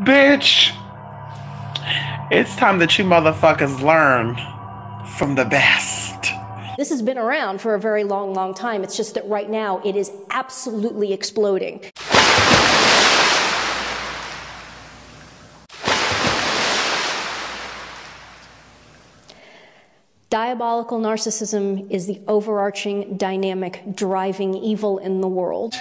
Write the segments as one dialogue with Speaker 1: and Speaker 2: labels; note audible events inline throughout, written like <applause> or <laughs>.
Speaker 1: Bitch, it's time that you motherfuckers learn from the best.
Speaker 2: This has been around for a very long, long time. It's just that right now it is absolutely exploding. Diabolical narcissism is the overarching dynamic driving evil in the world.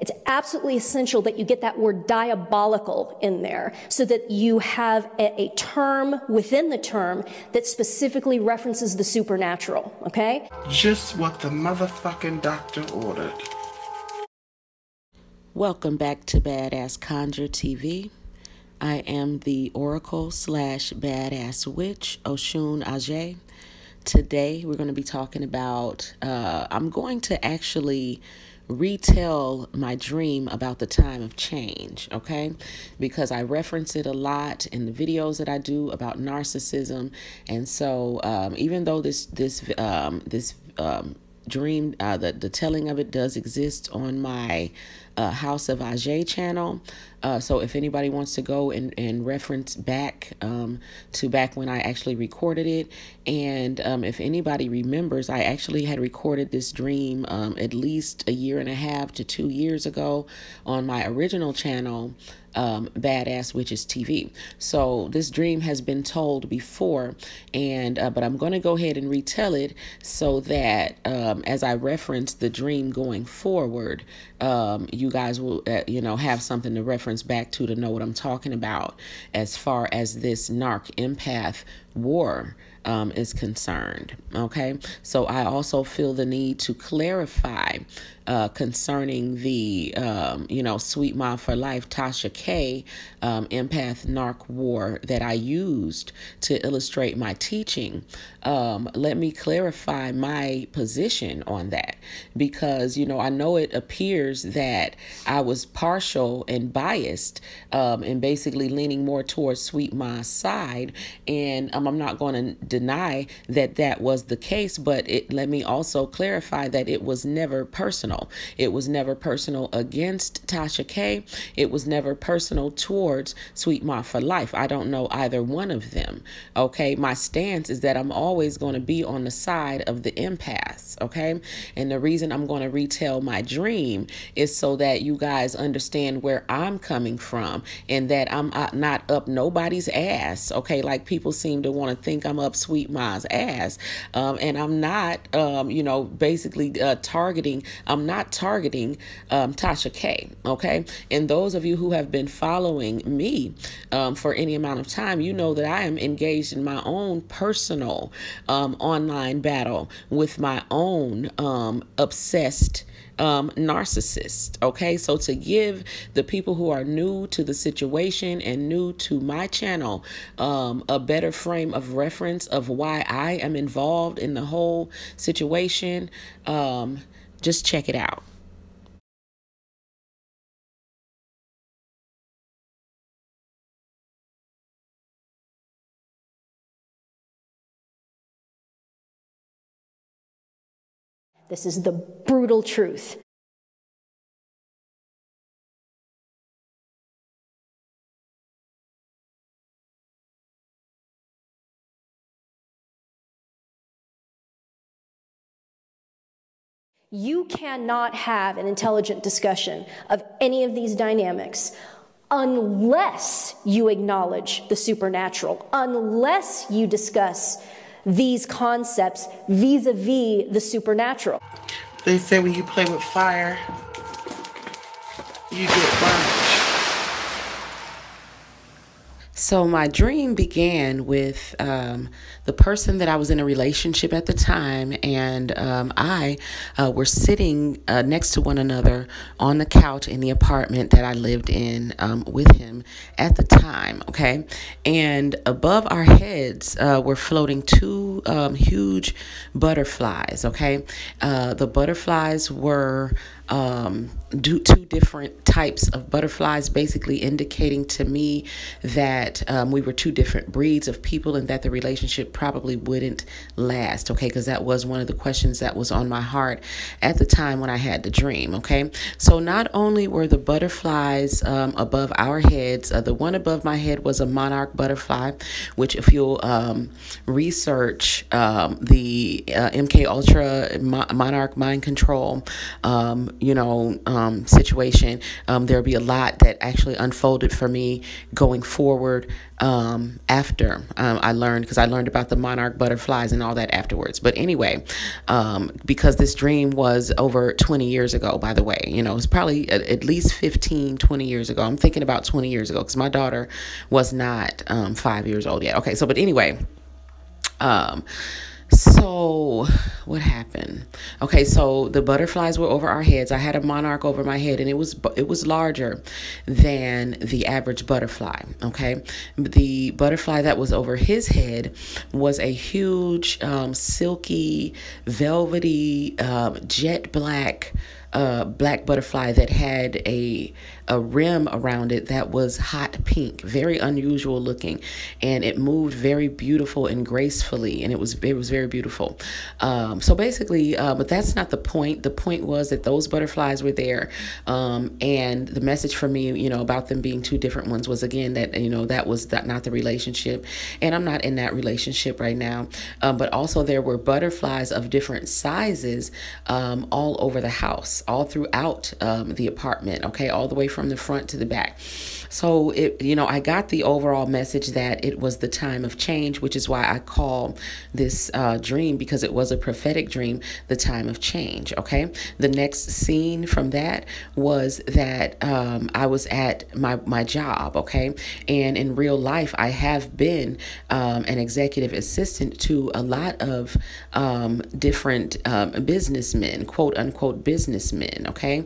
Speaker 2: It's absolutely essential that you get that word diabolical in there so that you have a, a, term within the term that specifically references the supernatural, okay?
Speaker 1: Just what the motherfucking doctor ordered.
Speaker 3: Welcome back to Badass Conjure TV. I am the Oracle slash Badass Witch, Oshun Ajay. Today we're going to be talking about, uh, I'm going to actually retell my dream about the time of change, okay? Because I reference it a lot in the videos that I do about narcissism. And so um, even though this, this, um, this, um, dream uh, the, the telling of it does exist on my uh, house of Ajay channel uh, so if anybody wants to go and, and reference back um, to back when I actually recorded it, and um, if anybody remembers, I actually had recorded this dream um, at least a year and a half to two years ago on my original channel um, Badass Witches TV. So this dream has been told before, and uh, but I'm going to go ahead and retell it so that um, as I reference the dream going forward, um, you guys will uh, you know have something to reference back to to know what I'm talking about as far as this narc empath war um, is concerned. Okay, so I also feel the need to clarify uh, concerning the, um, you know, Sweet Mom for Life, Tasha K, um, empath narc war that I used to illustrate my teaching. Um, let me clarify my position on that because, you know, I know it appears that I was partial and biased um, and basically leaning more towards Sweet Mom's side. And um, I'm not going to deny that that was the case, but it, let me also clarify that it was never personal personal. It was never personal against Tasha K. It was never personal towards Sweet Ma for Life. I don't know either one of them. Okay. My stance is that I'm always going to be on the side of the empaths. Okay. And the reason I'm going to retell my dream is so that you guys understand where I'm coming from and that I'm not up nobody's ass. Okay. Like people seem to want to think I'm up Sweet Ma's ass. Um, and I'm not, um, you know, basically uh, targeting, I'm not targeting um, Tasha K. Okay. And those of you who have been following me um, for any amount of time, you know that I am engaged in my own personal um, online battle with my own um, obsessed um, narcissist. Okay, so to give the people who are new to the situation and new to my channel um, a better frame of reference of why I am involved in the whole situation, um, just check it out.
Speaker 2: This is the brutal truth. You cannot have an intelligent discussion of any of these dynamics unless you acknowledge the supernatural, unless you discuss these concepts vis a vis the supernatural.
Speaker 1: They say when you play with fire, you get burned.
Speaker 3: So my dream began with um, the person that I was in a relationship at the time, and um, I uh, were sitting uh, next to one another on the couch in the apartment that I lived in um, with him at the time. Okay, and above our heads uh, were floating two um, huge butterflies. Okay, uh, the butterflies were um, do two different types of butterflies, basically indicating to me that um, we were two different breeds of people and that the relationship probably wouldn't last. Okay, because that was one of the questions that was on my heart at the time when I had the dream. Okay, so not only were the butterflies um, above our heads, uh, the one above my head was a monarch butterfly, which, if you'll um, research um, the uh, MK Ultra Mo- Monarch Mind Control, um, you know, um, situation, um, there'll be a lot that actually unfolded for me going forward um, after um, I learned, because I learned about the monarch butterflies and all that afterwards. But anyway, um, because this dream was over 20 years ago, by the way, you know, it's probably at, at least 15, 20 years ago. I'm thinking about 20 years ago because my daughter was not um, five years old yet. Okay, so, but anyway, um, so, what happened? Okay, so the butterflies were over our heads. I had a monarch over my head, and it was it was larger than the average butterfly. Okay, the butterfly that was over his head was a huge, um, silky, velvety, um, jet black uh, black butterfly that had a a rim around it that was hot pink, very unusual looking, and it moved very beautiful and gracefully, and it was it was very beautiful. Um, so basically, uh, but that's not the point. The point was that those butterflies were there, um, and the message for me, you know, about them being two different ones was again that you know that was that not the relationship, and I'm not in that relationship right now. Um, but also there were butterflies of different sizes um, all over the house all throughout um, the apartment, okay, all the way from the front to the back. So it, you know, I got the overall message that it was the time of change, which is why I call this uh, dream because it was a prophetic dream, the time of change. Okay. The next scene from that was that um, I was at my my job. Okay, and in real life, I have been um, an executive assistant to a lot of um, different um, businessmen, quote unquote businessmen. Men, okay.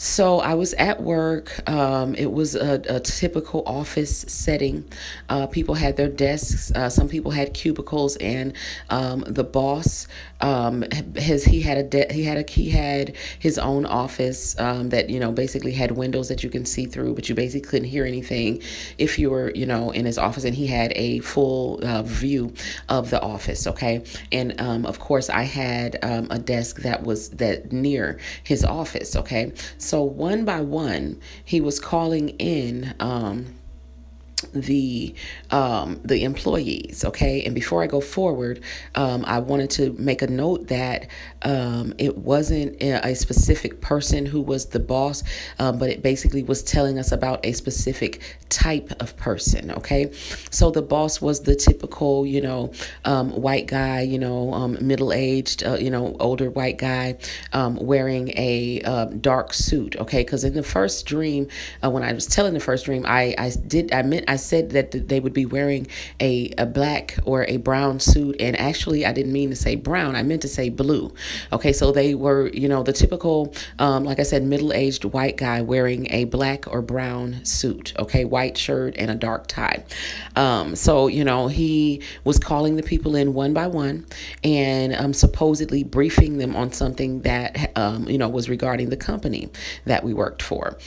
Speaker 3: So I was at work. Um, it was a, a, typical office setting. Uh, people had their desks. Uh, some people had cubicles, and um, the boss um, his he had a de- he had a he had his own office um, that you know basically had windows that you can see through, but you basically couldn't hear anything if you were you know in his office, and he had a full uh, view of the office. Okay, and um, of course I had um, a desk that was that near his office. Okay. So one by one, he was calling in um, the um, the employees okay? And before i go forward um, i wanted to make a note that um, it wasn't a specific person who was the boss um, but it basically was telling us about a specific type of person okay? So the boss was the typical you know um, white guy you know um, middle-aged uh, you know older white guy um, wearing a uh, dark suit okay? Because in the first dream uh, when i was telling the first dream i i did i meant I said that they would be wearing a, a black or a brown suit. And actually, I didn't mean to say brown, I meant to say blue. Okay, so they were, you know, the typical, um, like I said, middle aged white guy wearing a black or brown suit. Okay, white shirt and a dark tie. Um, so, you know, he was calling the people in one by one and um, supposedly briefing them on something that, um, you know, was regarding the company that we worked for.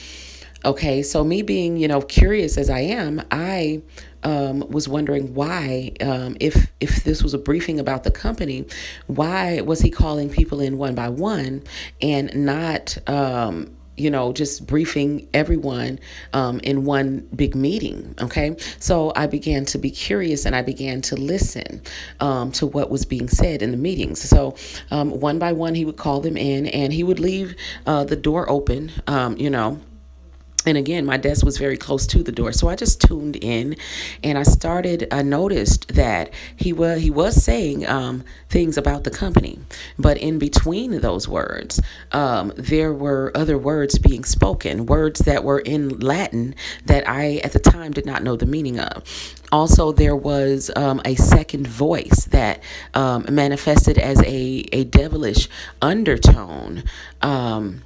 Speaker 3: Okay, so me being, you know, curious as I am, I um, was wondering why, um, if if this was a briefing about the company, why was he calling people in one by one and not, um, you know, just briefing everyone um, in one big meeting. Okay. So I began to be curious and I began to listen um, to what was being said in the meetings. So um, one by one, he would call them in and he would leave uh, the door open, you know and again my desk was very close to the door so i just tuned in and i started i noticed that he was he was saying um, things about the company. But in between those words um, there were other words being spoken words that were in latin that i at the time did not know the meaning of. Also there was um, a second voice that um, manifested as a, a devilish undertone um,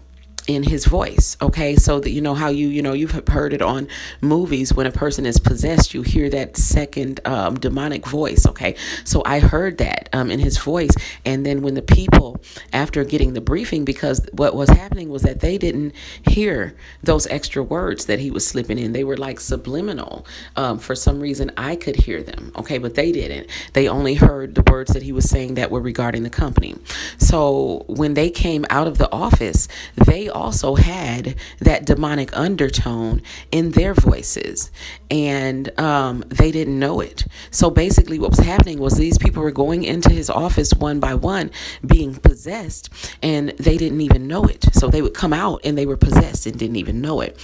Speaker 3: in his voice okay? So that you know how you you know you've heard it on movies when a person is possessed you hear that second um, demonic voice okay? So i heard that um, in his voice. And then when the people after getting the briefing because what was happening was that they didn't hear those extra words that he was slipping in. They were like subliminal. Um, for some reason i could hear them okay? But they didn't. They only heard the words that he was saying that were regarding the company. So when they came out of the office they also had that demonic undertone in their voices and um, they didn't know it. So basically, what was happening was these people were going into his office one by one, being possessed, and they didn't even know it. So they would come out and they were possessed and didn't even know it.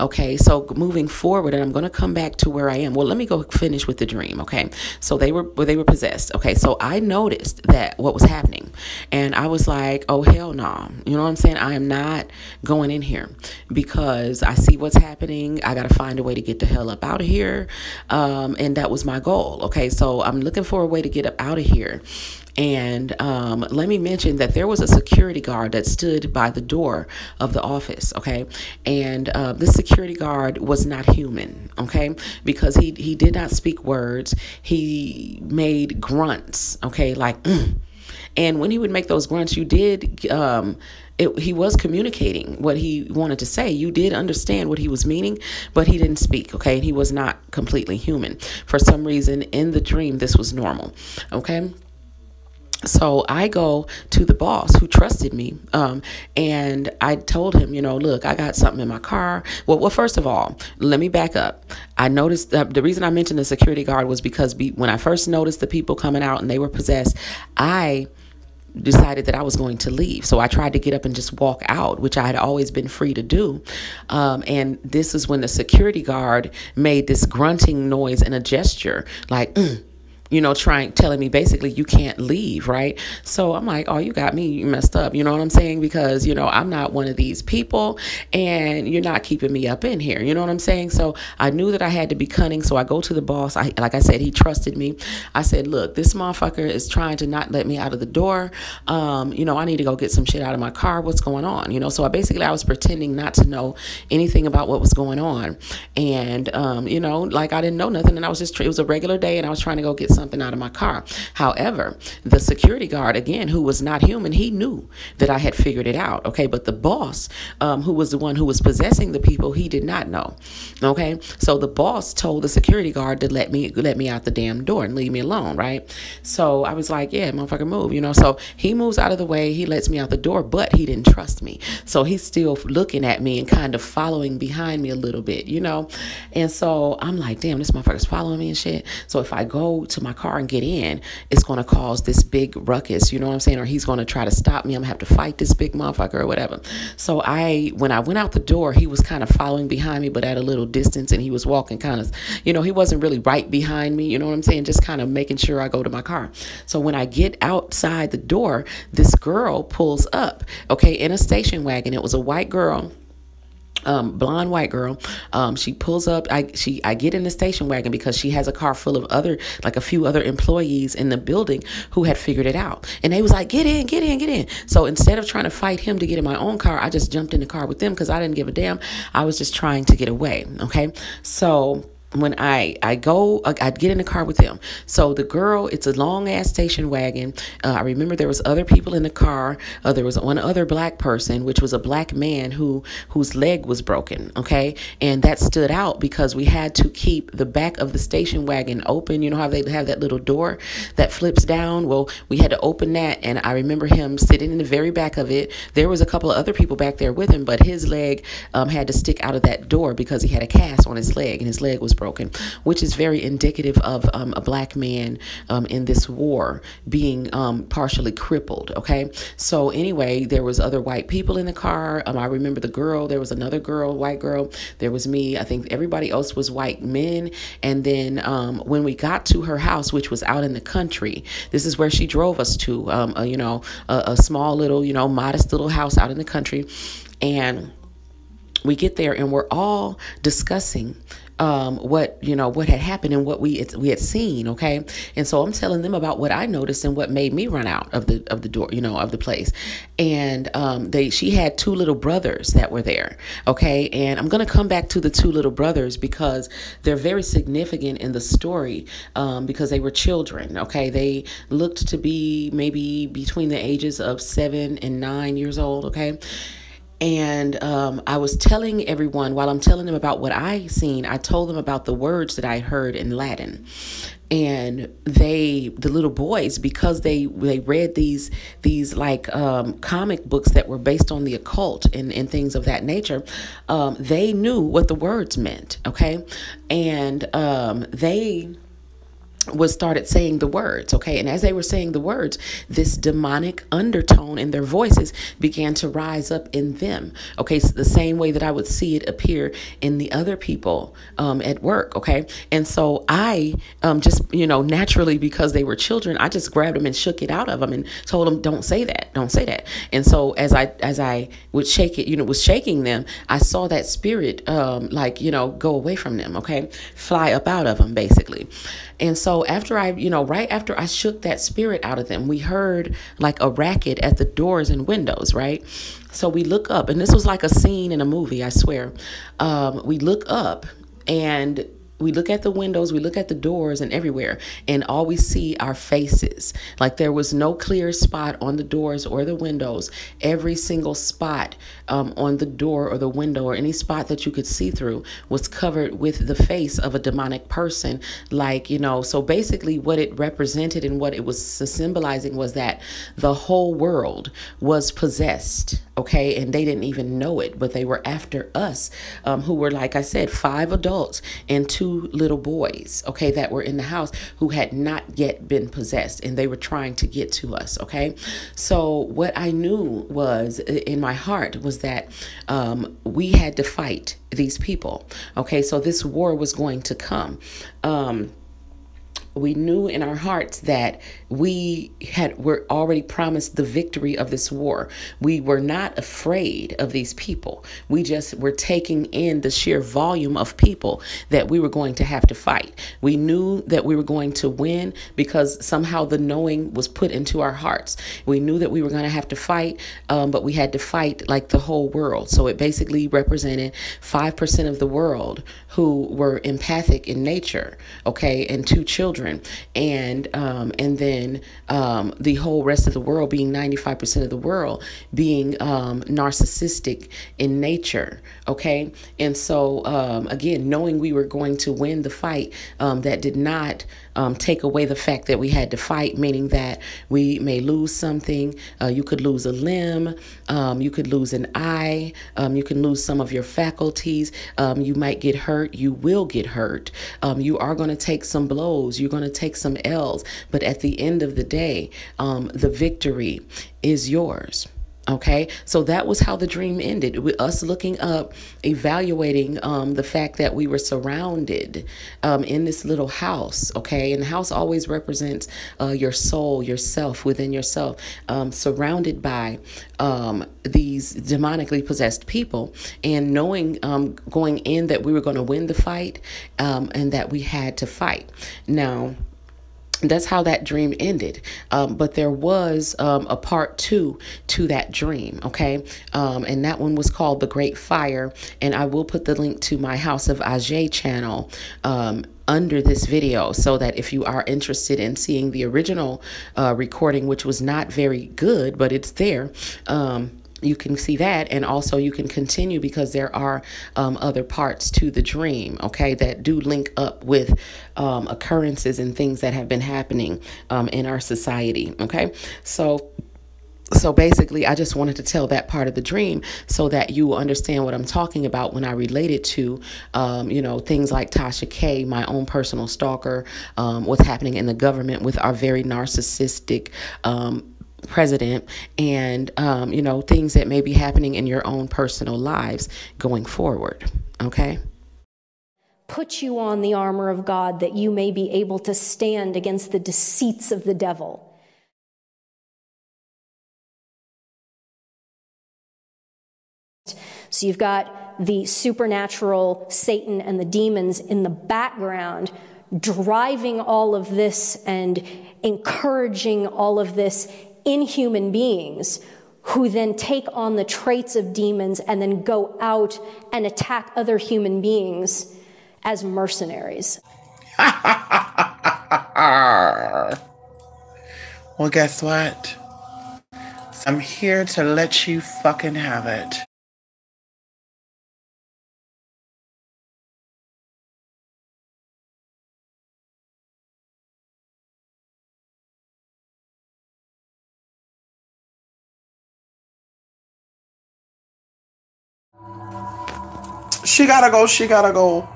Speaker 3: Okay, so moving forward, and I'm going to come back to where I am. Well, let me go finish with the dream. Okay, so they were well, they were possessed. Okay, so I noticed that what was happening, and I was like, oh hell no, nah. you know what I'm saying? I am not going in here because I see what's happening. I got to find a way to get the hell up out of here, um, and that was my goal. Okay, so I'm looking for a way to get up out of here. And um, let me mention that there was a security guard that stood by the door of the office, okay? And uh, this security guard was not human, okay? Because he, he did not speak words, he made grunts, okay? Like, mm. <clears throat> and when he would make those grunts, you did. Um, it, he was communicating what he wanted to say. You did understand what he was meaning, but he didn't speak, okay? And he was not completely human. For some reason, in the dream, this was normal, okay? so I go to the boss who trusted me, um, and I told him, you know, look, I got something in my car. Well, well, first of all, let me back up. I noticed that the reason I mentioned the security guard was because be, when I first noticed the people coming out and they were possessed, I decided that I was going to leave. So I tried to get up and just walk out, which I had always been free to do. Um, and this is when the security guard made this grunting noise and a gesture like, mm, you know, trying, telling me basically you can't leave, right? So I'm like, oh, you got me you messed up. You know what I'm saying? Because, you know, I'm not one of these people and you're not keeping me up in here. You know what I'm saying? So I knew that I had to be cunning. So I go to the boss. I, like I said, he trusted me. I said, look, this motherfucker is trying to not let me out of the door. Um, you know, I need to go get some shit out of my car. What's going on? You know, so I basically, I was pretending not to know anything about what was going on. And, um, you know, like I didn't know nothing. And I was just, it was a regular day and I was trying to go get some something out of my car. However, the security guard, again, who was not human, he knew that I had figured it out. Okay. But the boss, um, who was the one who was possessing the people, he did not know. Okay. So the boss told the security guard to let me let me out the damn door and leave me alone. Right. So I was like, yeah, motherfucker, move. You know. So he moves out of the way. He lets me out the door, but he didn't trust me. So he's still looking at me and kind of following behind me a little bit. You know. And so I'm like, damn, this motherfucker's following me and shit. So if I go to my my car and get in, it's going to cause this big ruckus. You know what I'm saying? Or he's going to try to stop me. I'm going to have to fight this big motherfucker or whatever. So I, when I went out the door, he was kind of following behind me, but at a little distance. And he was walking kind of, you know, he wasn't really right behind me. You know what I'm saying? Just kind of making sure I go to my car. So when I get outside the door, this girl pulls up, okay, in a station wagon. It was a white girl um, blonde white girl. Um, she pulls up. I she I get in the station wagon because she has a car full of other like a few other employees in the building who had figured it out, and they was like, "Get in, get in, get in." So instead of trying to fight him to get in my own car, I just jumped in the car with them because I didn't give a damn. I was just trying to get away. Okay, so when I I go uh, I get in the car with them. So the girl, it's a long ass station wagon. Uh, I remember there was other people in the car. Uh, there was one other black person, which was a black man who whose leg was broken. Okay, and that stood out because we had to keep the back of the station wagon open. You know how they have that little door that flips down. Well, we had to open that, and I remember him sitting in the very back of it. There was a couple of other people back there with him, but his leg um, had to stick out of that door because he had a cast on his leg, and his leg was broken, which is very indicative of um, a black man um, in this war being um, partially crippled. Okay, so anyway, there was other white people in the car. Um, I remember the girl. There was another girl, white girl. There was me. I think everybody else was white men. And then um, when we got to her house, which was out in the country, this is where she drove us to. Um, a, you know, a, a small little, you know, modest little house out in the country, and we get there and we're all discussing um, what you know what had happened and what we we had seen. Okay, and so I'm telling them about what I noticed and what made me run out of the of the door, you know, of the place. And um, they she had two little brothers that were there. Okay, and I'm gonna come back to the two little brothers because they're very significant in the story um, because they were children. Okay, they looked to be maybe between the ages of seven and nine years old. Okay and um, I was telling everyone while I'm telling them about what I seen, I told them about the words that I heard in Latin. And they, the little boys, because they they read these these like um, comic books that were based on the occult and, and things of that nature, um, they knew what the words meant. Okay, and um, they was started saying the words okay? And as they were saying the words this demonic undertone in their voices began to rise up in them okay? So the same way that i would see it appear in the other people um, at work okay? And so i um, just you know naturally because they were children i just grabbed them and shook it out of them and told them don't say that don't say that. And so as i as i would shake it you know was shaking them i saw that spirit um, like you know go away from them okay? Fly up out of them basically. And so after I, you know, right after I shook that spirit out of them, we heard like a racket at the doors and windows, right? So we look up, and this was like a scene in a movie, I swear. Um, we look up, and we look at the windows, we look at the doors and everywhere, and all we see are faces. Like there was no clear spot on the doors or the windows. Every single spot um, on the door or the window or any spot that you could see through was covered with the face of a demonic person. Like, you know, so basically what it represented and what it was symbolizing was that the whole world was possessed okay? And they didn't even know it but they were after us um, who were like i said five adults and two little boys okay that were in the house who had not yet been possessed and they were trying to get to us okay? So what i knew was in my heart was that um, we had to fight these people okay? So this war was going to come. Um, we knew in our hearts that we had were already promised the victory of this war. We were not afraid of these people. We just were taking in the sheer volume of people that we were going to have to fight. We knew that we were going to win because somehow the knowing was put into our hearts. We knew that we were going to have to fight, um, but we had to fight like the whole world. So it basically represented 5% of the world who were empathic in nature, okay, and two children. And um, and then um, the whole rest of the world being 95% of the world being um, narcissistic in nature. Okay. And so, um, again, knowing we were going to win the fight, um, that did not um, take away the fact that we had to fight, meaning that we may lose something. Uh, you could lose a limb, um, you could lose an eye, um, you can lose some of your faculties, um, you might get hurt, you will get hurt. Um, you are going to take some blows, you're going to take some L's, but at the end of the day, um, the victory is yours. Okay, so that was how the dream ended. With us looking up, evaluating um, the fact that we were surrounded um, in this little house. Okay, and the house always represents uh, your soul, yourself within yourself, um, surrounded by um, these demonically possessed people, and knowing um, going in that we were going to win the fight um, and that we had to fight. Now, that's how that dream ended. Um, but there was um, a part two to that dream, okay? Um, and that one was called The Great Fire. And I will put the link to my House of Ajay channel um, under this video so that if you are interested in seeing the original uh, recording, which was not very good, but it's there, um, you can see that and also you can continue because there are um, other parts to the dream okay that do link up with um, occurrences and things that have been happening um, in our society okay? So so basically, I just wanted to tell that part of the dream so that you understand what I'm talking about when I relate it to, um, you know, things like Tasha K, my own personal stalker, um, what's happening in the government with our very narcissistic um, president and um, you know things that may be happening in your own personal lives going forward okay?
Speaker 2: Put you on the armor of god that you may be able to stand against the deceits of the devil. So you've got the supernatural Satan and the demons in the background driving all of this and encouraging all of this in human beings who then take on the traits of demons and then go out and attack other human beings as mercenaries. <laughs>
Speaker 4: well, guess what? I'm here to let you fucking have it. She gotta go, she gotta go.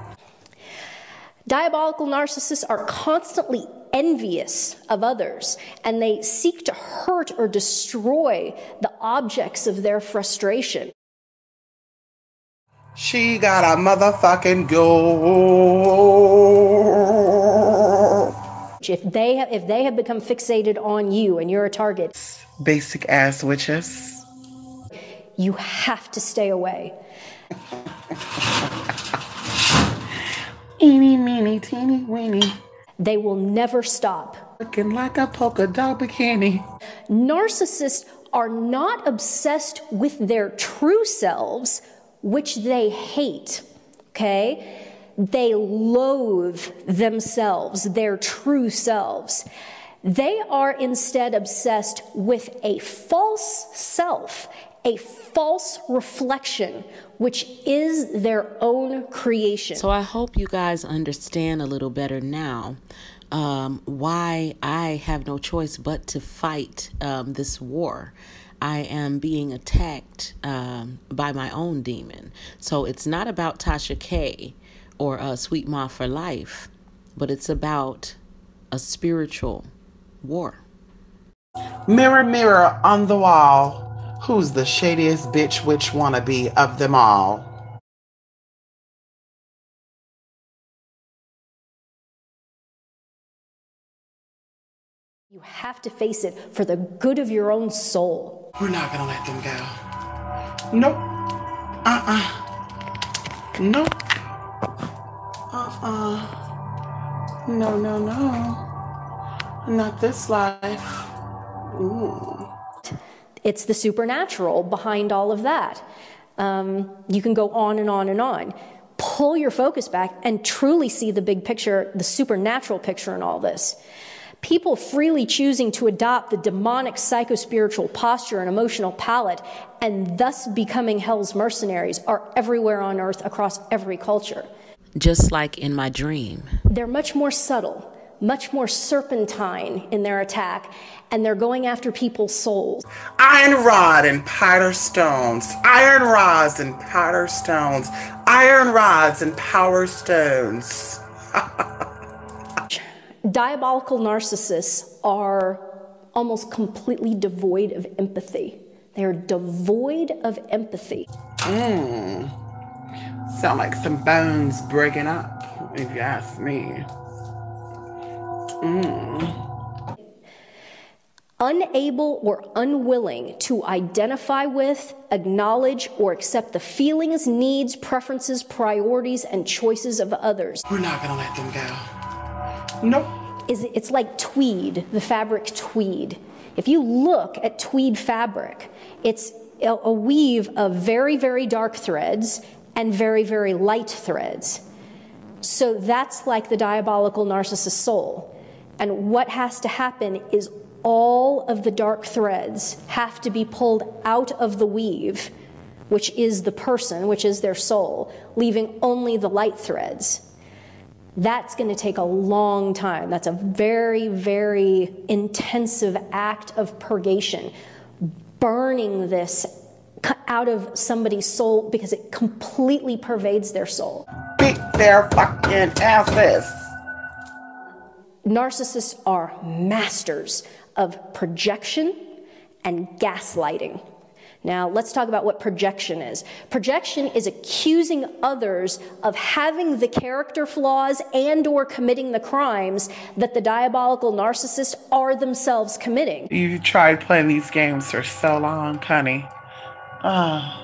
Speaker 2: Diabolical narcissists are constantly envious of others and they seek to hurt or destroy the objects of their frustration.
Speaker 4: She gotta motherfucking go.
Speaker 2: If they have, if they have become fixated on you and you're a target,
Speaker 4: basic ass witches,
Speaker 2: you have to stay away.
Speaker 4: Eeny, meeny, teeny, weeny.
Speaker 2: They will never stop.
Speaker 4: Looking like a polka dot bikini.
Speaker 2: Narcissists are not obsessed with their true selves, which they hate. Okay? They loathe themselves, their true selves. They are instead obsessed with a false self, a false reflection, which is their own creation.
Speaker 3: So I hope you guys understand a little better now um, why I have no choice but to fight um, this war. I am being attacked um, by my own demon. So it's not about Tasha K or uh, Sweet Ma for Life, but it's about a spiritual war.
Speaker 4: Mirror, mirror on the wall Who's the shadiest bitch witch wannabe of them all?
Speaker 2: You have to face it for the good of your own soul.
Speaker 4: We're not gonna let them go. Nope. Uh-uh. Nope. Uh-uh. No, no, no. Not this life. Ooh.
Speaker 2: It's the supernatural behind all of that. Um, you can go on and on and on. Pull your focus back and truly see the big picture, the supernatural picture in all this. People freely choosing to adopt the demonic psychospiritual posture and emotional palette and thus becoming hell's mercenaries are everywhere on earth across every culture.
Speaker 3: Just like in my dream.
Speaker 2: They're much more subtle much more serpentine in their attack, and they're going after people's souls.
Speaker 4: Iron rod and powder stones, iron rods and powder stones, iron rods and power stones. <laughs>
Speaker 2: Diabolical narcissists are almost completely devoid of empathy. They are devoid of empathy.
Speaker 4: Mmm. Sound like some bones breaking up, if you ask me.
Speaker 2: Mm. Unable or unwilling to identify with, acknowledge, or accept the feelings, needs, preferences, priorities, and choices of others.
Speaker 4: We're not going to let them go. Nope.
Speaker 2: Is it's like tweed, the fabric tweed. If you look at tweed fabric, it's a weave of very, very dark threads and very, very light threads. So that's like the diabolical narcissist soul. And what has to happen is all of the dark threads have to be pulled out of the weave, which is the person, which is their soul, leaving only the light threads. That's going to take a long time. That's a very, very intensive act of purgation, burning this out of somebody's soul because it completely pervades their soul.
Speaker 4: Beat their fucking asses.
Speaker 2: Narcissists are masters of projection and gaslighting. Now, let's talk about what projection is. Projection is accusing others of having the character flaws and or committing the crimes that the diabolical narcissists are themselves committing.
Speaker 4: You tried playing these games for so long, honey. Ah,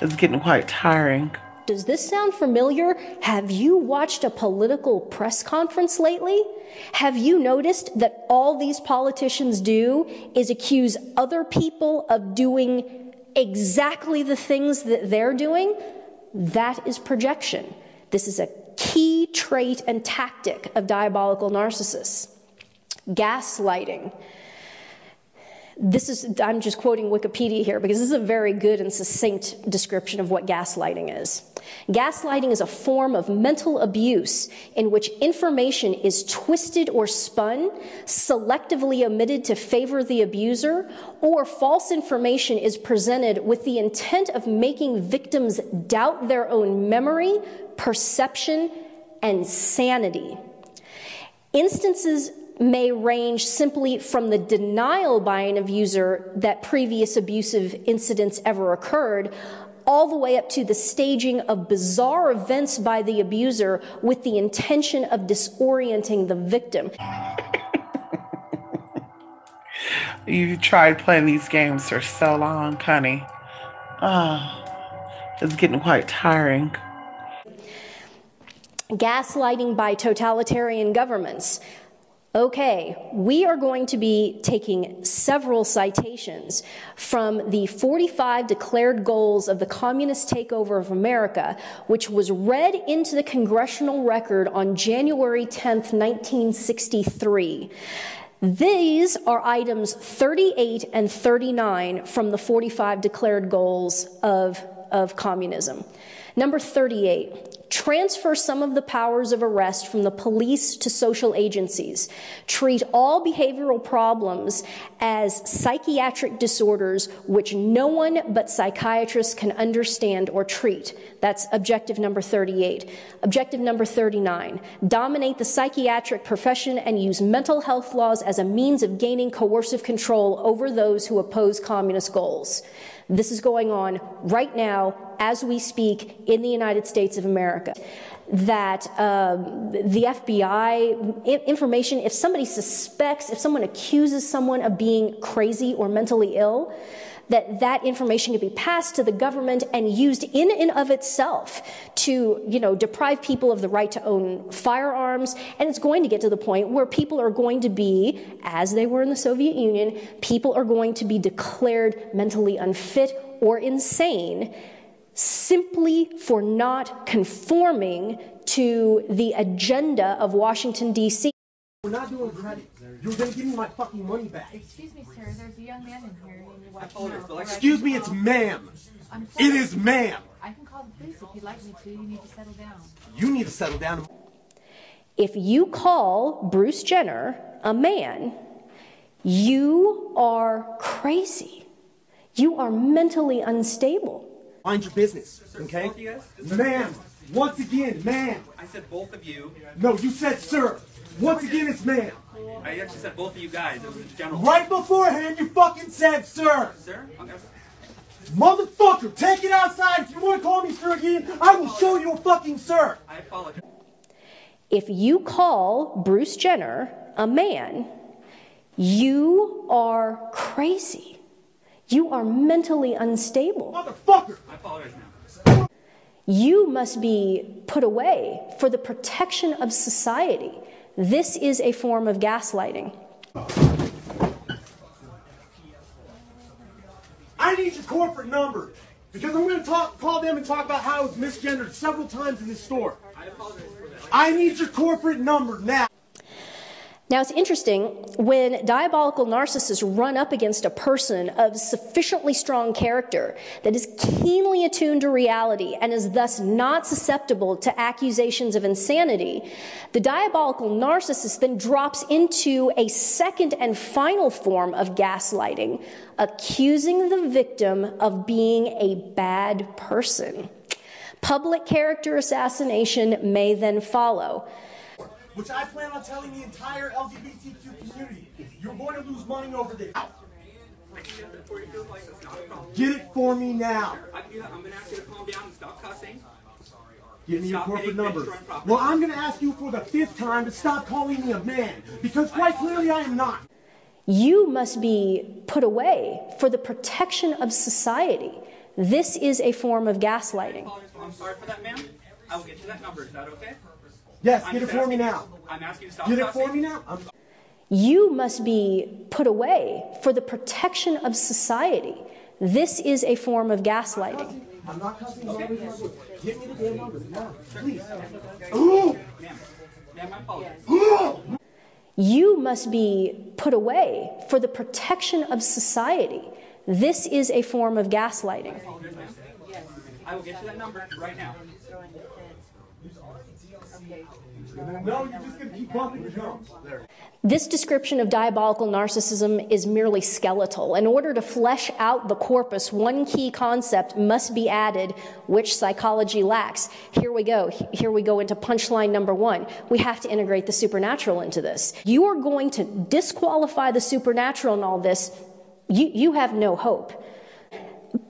Speaker 1: It's getting quite tiring.
Speaker 2: Does this sound familiar? Have you watched a political press conference lately? Have you noticed that all these politicians do is accuse other people of doing exactly the things that they're doing? That is projection. This is a key trait and tactic of diabolical narcissists. Gaslighting this is, I'm just quoting Wikipedia here because this is a very good and succinct description of what gaslighting is. Gaslighting is a form of mental abuse in which information is twisted or spun, selectively omitted to favor the abuser, or false information is presented with the intent of making victims doubt their own memory, perception, and sanity. Instances may range simply from the denial by an abuser that previous abusive incidents ever occurred all the way up to the staging of bizarre events by the abuser with the intention of disorienting the victim. <laughs>
Speaker 1: You've tried playing these games for so long, honey. Oh, it's getting quite tiring.
Speaker 2: Gaslighting by totalitarian governments. Okay, we are going to be taking several citations from the 45 declared goals of the communist takeover of America, which was read into the congressional record on January 10th, 1963. These are items 38 and 39 from the 45 declared goals of, of communism. Number 38, transfer some of the powers of arrest from the police to social agencies, treat all behavioral problems as psychiatric disorders which no one but psychiatrists can understand or treat. That's objective number 38. Objective number 39 dominate the psychiatric profession and use mental health laws as a means of gaining coercive control over those who oppose communist goals. This is going on right now as we speak in the United States of America. That um, the FBI information, if somebody suspects, if someone accuses someone of being crazy or mentally ill, that that information could be passed to the government and used in and of itself to, you know, deprive people of the right to own firearms. And it's going to get to the point where people are going to be, as they were in the Soviet Union, people are going to be declared mentally unfit or insane simply for not conforming to the agenda of Washington, D.C.
Speaker 5: We're not doing credit. You're gonna give me my fucking money back.
Speaker 6: Excuse me, sir. There's a young man in here.
Speaker 5: Excuse me, it's ma'am. It is ma'am.
Speaker 6: I can call the police if you'd like me to. You need to settle down.
Speaker 5: You need to settle down.
Speaker 2: If you call Bruce Jenner a man, you are crazy. You are mentally unstable.
Speaker 5: Mind your business, okay? Ma'am, once again, ma'am.
Speaker 7: I said both of you.
Speaker 5: No, you said sir. Once again, it's ma'am.
Speaker 7: I actually said both of you guys. It was general.
Speaker 5: Right beforehand, you fucking said sir.
Speaker 7: Sir? Oh, okay.
Speaker 5: Motherfucker, take it outside. If you want to call me sir again, I will show you a fucking sir.
Speaker 7: I apologize.
Speaker 2: If you call Bruce Jenner a man, you are crazy. You are mentally unstable.
Speaker 5: Motherfucker!
Speaker 7: I apologize now.
Speaker 2: You must be put away for the protection of society. This is a form of gaslighting.
Speaker 5: I need your corporate number because I'm going to talk, call them and talk about how I was misgendered several times in this store. I need your corporate number now.
Speaker 2: Now, it's interesting when diabolical narcissists run up against a person of sufficiently strong character that is keenly attuned to reality and is thus not susceptible to accusations of insanity, the diabolical narcissist then drops into a second and final form of gaslighting, accusing the victim of being a bad person. Public character assassination may then follow
Speaker 5: which I plan on telling the entire LGBTQ community. You're going to lose money over this. Get it for me now.
Speaker 7: I'm going to ask you to calm down and stop cussing.
Speaker 5: Give me your corporate number. Well, I'm going to ask you for the fifth time to stop calling me a man, because quite clearly I am not.
Speaker 2: You must be put away for the protection of society. This is a form of gaslighting.
Speaker 7: I'm sorry for that, ma'am. I will get you that number. Is that okay?
Speaker 5: Yes,
Speaker 7: I'm
Speaker 5: get it for me now.
Speaker 7: I'm asking you to stop
Speaker 5: Get it
Speaker 7: cussing.
Speaker 5: for me now. I'm,
Speaker 2: You must be put away for the protection of society. This is a form of gaslighting.
Speaker 5: I'm not cussing. Okay. Get me the damn numbers now, please. Ooh!
Speaker 7: Ma'am, ma'am, my apologies.
Speaker 2: You must be put away for the protection of society. This is a form of gaslighting.
Speaker 7: I will get you that number right now.
Speaker 5: No, you're just gonna keep bumping your. There.
Speaker 2: This description of diabolical narcissism is merely skeletal. In order to flesh out the corpus, one key concept must be added, which psychology lacks. Here we go. Here we go into punchline number one. We have to integrate the supernatural into this. You are going to disqualify the supernatural in all this. You, you have no hope.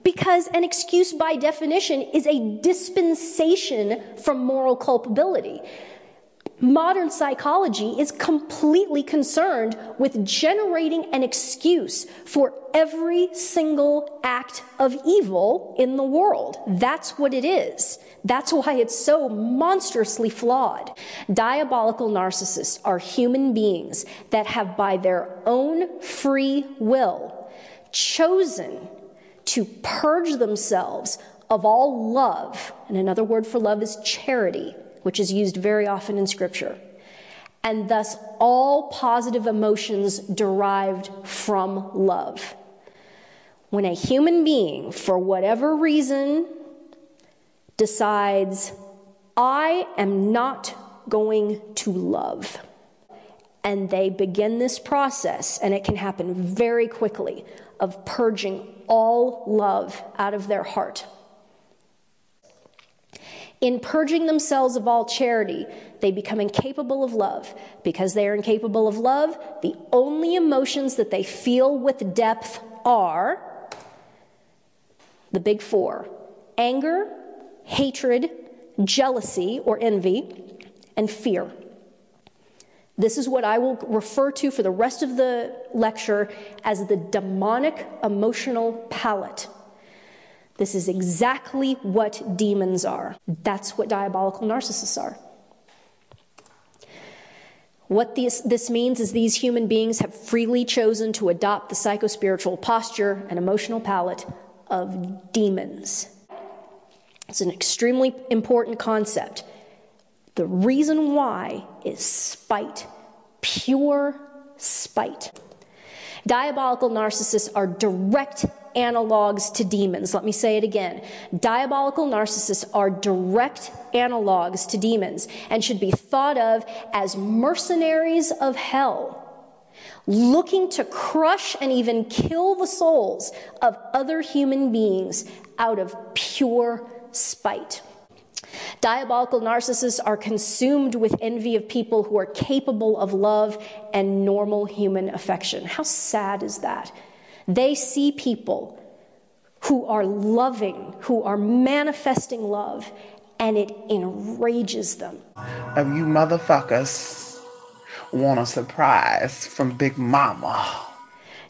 Speaker 2: Because an excuse by definition is a dispensation from moral culpability. Modern psychology is completely concerned with generating an excuse for every single act of evil in the world. That's what it is. That's why it's so monstrously flawed. Diabolical narcissists are human beings that have, by their own free will, chosen to purge themselves of all love. And another word for love is charity which is used very often in Scripture, and thus all positive emotions derived from love. When a human being, for whatever reason, decides, I am not going to love, and they begin this process, and it can happen very quickly, of purging all love out of their heart. In purging themselves of all charity, they become incapable of love. Because they are incapable of love, the only emotions that they feel with depth are the big four anger, hatred, jealousy or envy, and fear. This is what I will refer to for the rest of the lecture as the demonic emotional palette. This is exactly what demons are. That's what diabolical narcissists are. What this, this means is these human beings have freely chosen to adopt the psychospiritual posture and emotional palette of demons. It's an extremely important concept. The reason why is spite, pure spite. Diabolical narcissists are direct analogs to demons. Let me say it again. Diabolical narcissists are direct analogs to demons and should be thought of as mercenaries of hell, looking to crush and even kill the souls of other human beings out of pure spite. Diabolical narcissists are consumed with envy of people who are capable of love and normal human affection. How sad is that? They see people who are loving, who are manifesting love, and it enrages them.
Speaker 1: Of you motherfuckers want a surprise from Big Mama.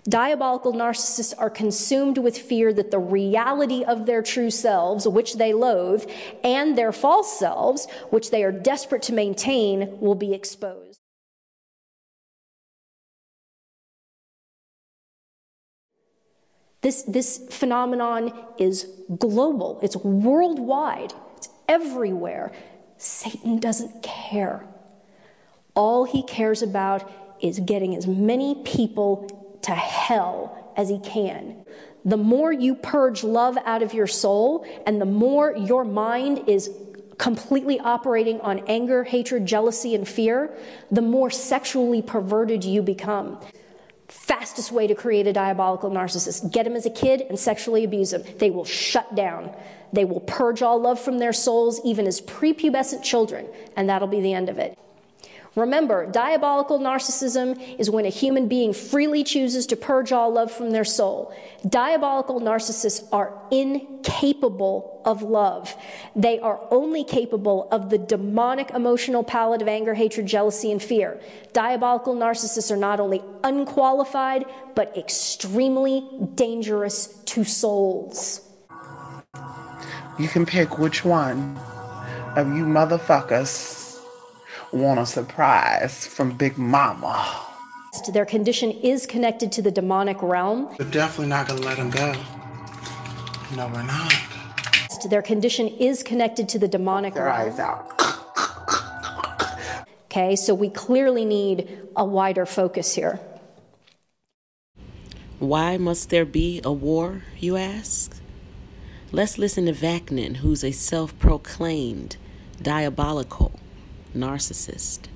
Speaker 2: Diabolical narcissists are consumed with fear that the reality of their true selves, which they loathe, and their false selves, which they are desperate to maintain, will be exposed. This, this phenomenon is global, it's worldwide, it's everywhere. Satan doesn't care. All he cares about is getting as many people to hell as he can. The more you purge love out of your soul, and the more your mind is completely operating on anger, hatred, jealousy, and fear, the more sexually perverted you become. Fastest way to create a diabolical narcissist get them as a kid and sexually abuse them. They will shut down. They will purge all love from their souls, even as prepubescent children, and that'll be the end of it. Remember, diabolical narcissism is when a human being freely chooses to purge all love from their soul. Diabolical narcissists are incapable of love. They are only capable of the demonic emotional palette of anger, hatred, jealousy, and fear. Diabolical narcissists are not only unqualified, but extremely dangerous to souls.
Speaker 1: You can pick which one of you motherfuckers want a surprise from Big Mama.
Speaker 2: Their condition is connected to the demonic realm.
Speaker 1: We're definitely not gonna let them go. No, we're not.
Speaker 2: Their condition is connected to the demonic
Speaker 1: Their
Speaker 2: realm.
Speaker 1: eyes out.
Speaker 2: Okay, so we clearly need a wider focus here.
Speaker 3: Why must there be a war, you ask? Let's listen to Vaknin, who's a self proclaimed diabolical narcissist.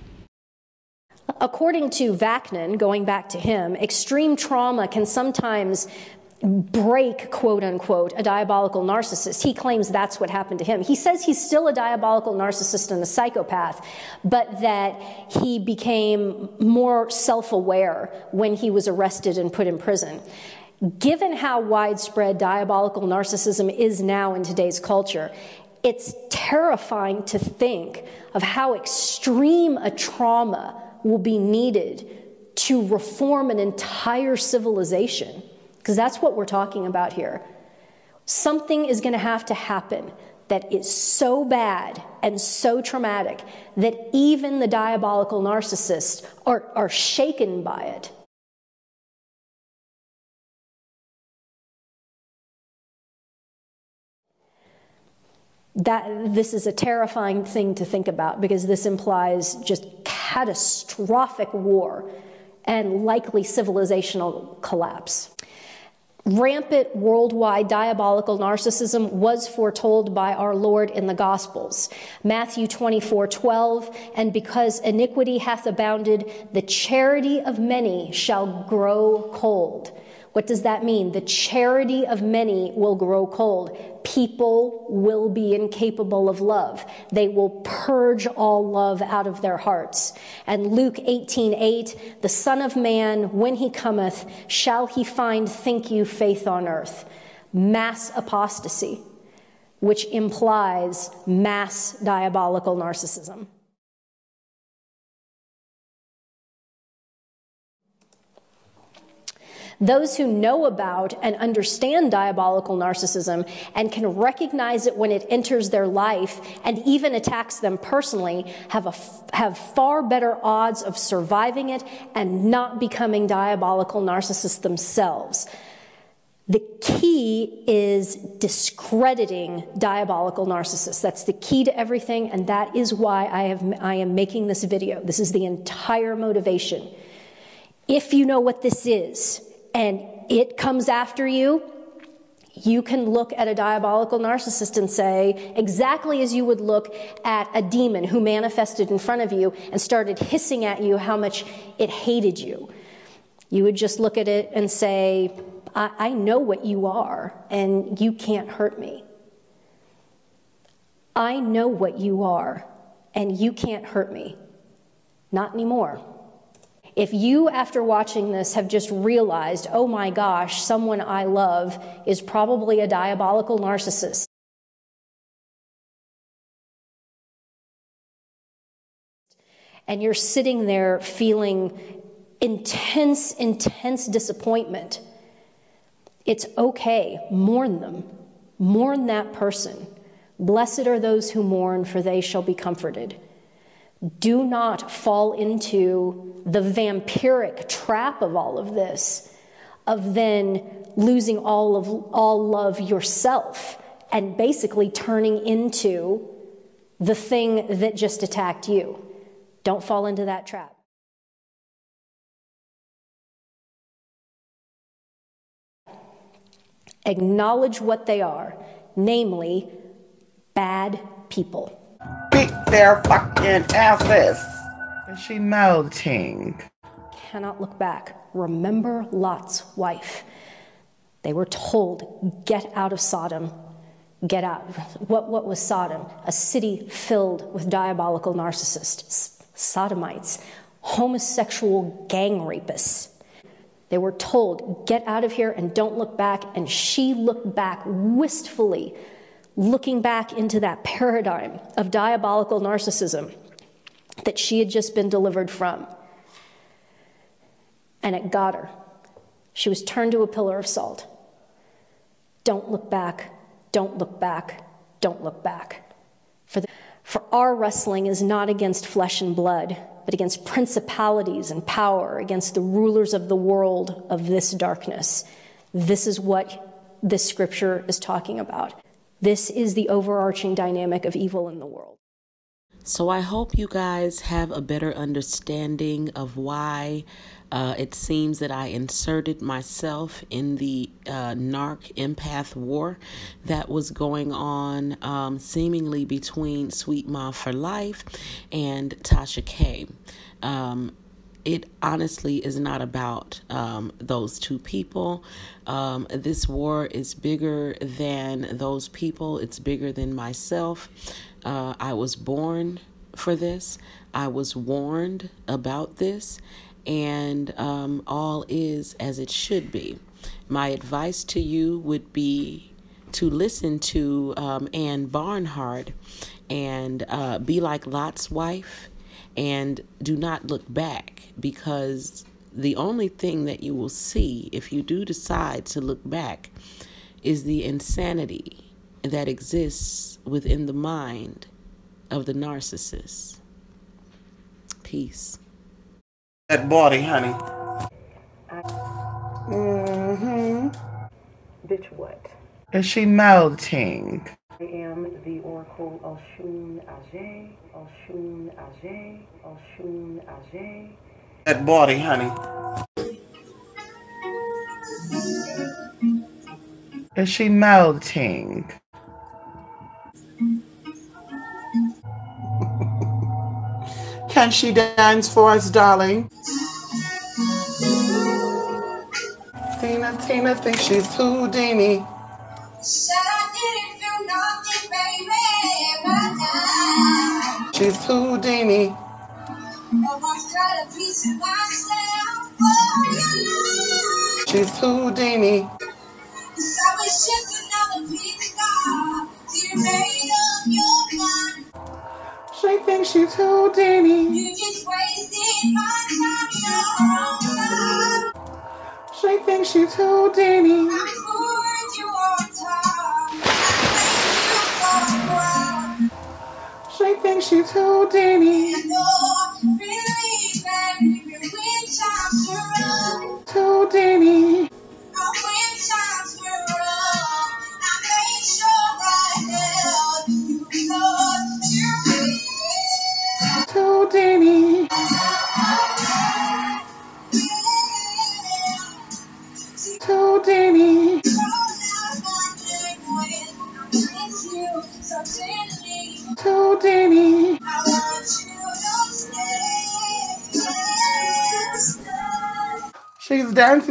Speaker 2: According to Vaknin, going back to him, extreme trauma can sometimes break, quote unquote, a diabolical narcissist. He claims that's what happened to him. He says he's still a diabolical narcissist and a psychopath, but that he became more self aware when he was arrested and put in prison. Given how widespread diabolical narcissism is now in today's culture, it's terrifying to think of how extreme a trauma will be needed to reform an entire civilization because that's what we're talking about here. Something is going to have to happen that is so bad and so traumatic that even the diabolical narcissists are, are shaken by it. That this is a terrifying thing to think about because this implies just catastrophic war and likely civilizational collapse. Rampant worldwide diabolical narcissism was foretold by our Lord in the Gospels. Matthew 24 12, and because iniquity hath abounded, the charity of many shall grow cold. What does that mean? The charity of many will grow cold. People will be incapable of love. They will purge all love out of their hearts. And Luke 18 8, the Son of Man, when he cometh, shall he find, think you, faith on earth? Mass apostasy, which implies mass diabolical narcissism. Those who know about and understand diabolical narcissism and can recognize it when it enters their life and even attacks them personally have, a, have far better odds of surviving it and not becoming diabolical narcissists themselves. The key is discrediting diabolical narcissists. That's the key to everything, and that is why I, have, I am making this video. This is the entire motivation. If you know what this is, and it comes after you, you can look at a diabolical narcissist and say, exactly as you would look at a demon who manifested in front of you and started hissing at you how much it hated you. You would just look at it and say, I, I know what you are, and you can't hurt me. I know what you are, and you can't hurt me. Not anymore. If you, after watching this, have just realized, oh my gosh, someone I love is probably a diabolical narcissist, and you're sitting there feeling intense, intense disappointment, it's okay. Mourn them. Mourn that person. Blessed are those who mourn, for they shall be comforted. Do not fall into the vampiric trap of all of this, of then losing all of all love yourself and basically turning into the thing that just attacked you. Don't fall into that trap. Acknowledge what they are, namely bad people
Speaker 1: beat their fucking asses. Is she melting?
Speaker 2: Cannot look back. Remember Lot's wife. They were told, get out of Sodom. Get out. What, what was Sodom? A city filled with diabolical narcissists, sodomites, homosexual gang rapists. They were told, get out of here and don't look back. And she looked back wistfully looking back into that paradigm of diabolical narcissism that she had just been delivered from. And it got her. She was turned to a pillar of salt. Don't look back. Don't look back. don't look back. For, the, for our wrestling is not against flesh and blood, but against principalities and power, against the rulers of the world of this darkness. This is what this scripture is talking about. This is the overarching dynamic of evil in the world.
Speaker 3: So I hope you guys have a better understanding of why uh, it seems that I inserted myself in the uh, narc empath war that was going on um, seemingly between Sweet Ma for Life and Tasha K. Um, it honestly is not about um, those two people. Um, this war is bigger than those people, it's bigger than myself. Uh, I was born for this, I was warned about this, and um, all is as it should be. My advice to you would be to listen to um, Ann Barnhardt and uh, be like Lot's wife and do not look back because the only thing that you will see if you do decide to look back is the insanity that exists within the mind of the narcissist. Peace.
Speaker 1: That body, honey.
Speaker 3: Mm-hmm. Bitch what?
Speaker 1: Is she melting?
Speaker 3: I am the Oracle Oshun Ajay, Oshun Ajay, Oshun Ajay.
Speaker 1: That body, honey. Is she melting? <laughs> Can she dance for us, darling? Tina, Tina thinks she's Houdini. She's Houdini. She's Houdini. She thinks she's Houdini. She thinks she's Houdini. I think she she's Houdini. Houdini. Houdini.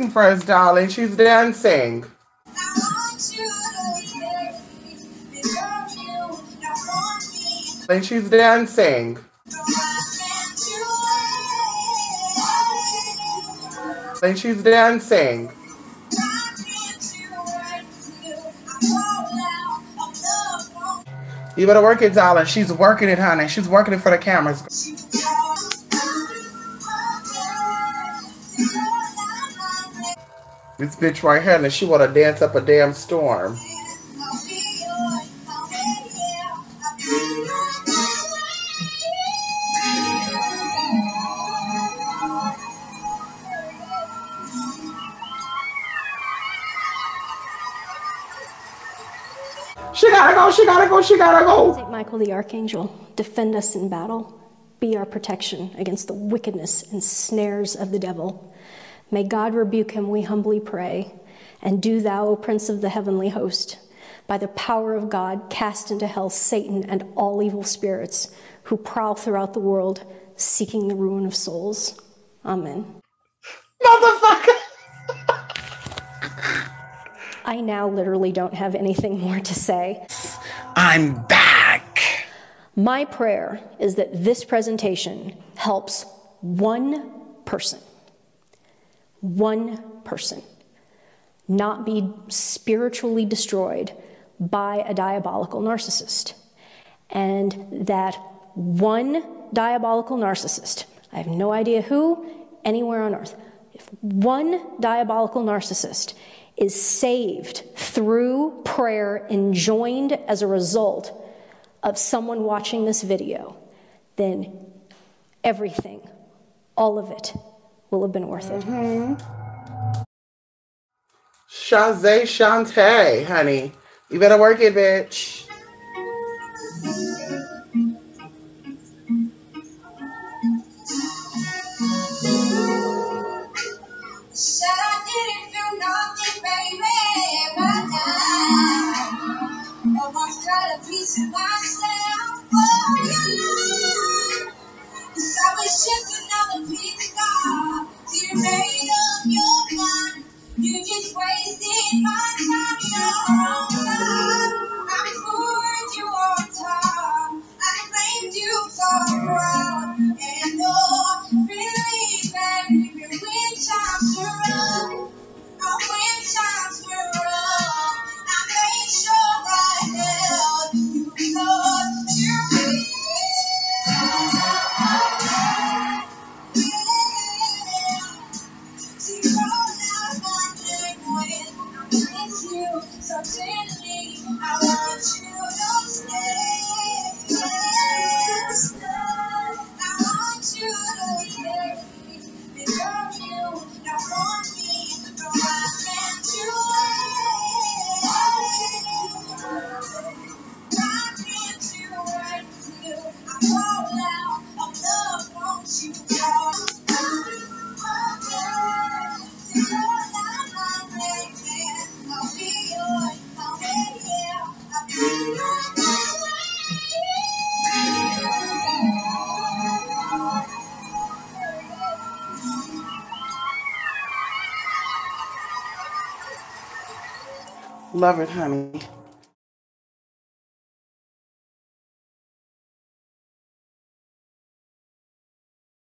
Speaker 1: Dancing for us, darling. She's dancing. And she's dancing. And she's dancing. You better work it, darling. She's working it, honey. She's working it for the cameras. This bitch right here, and she wanna dance up a damn storm. She gotta go, she gotta go, she gotta go.
Speaker 2: St. Michael the Archangel, defend us in battle. Be our protection against the wickedness and snares of the devil. May God rebuke him, we humbly pray. And do thou, O Prince of the heavenly host, by the power of God, cast into hell Satan and all evil spirits who prowl throughout the world seeking the ruin of souls. Amen.
Speaker 1: Motherfucker! <laughs>
Speaker 2: I now literally don't have anything more to say.
Speaker 1: I'm back.
Speaker 2: My prayer is that this presentation helps one person, one person. Not be spiritually destroyed by a diabolical narcissist. And that one diabolical narcissist, I have no idea who, anywhere on earth, if one diabolical narcissist is saved through prayer and joined as a result of someone watching this video, then everything, all of it, will have been worth it.
Speaker 1: Mm-hmm. Shantae, honey. You better work it, bitch. piece myself for your love. You just wasted my time, your whole life. I mean.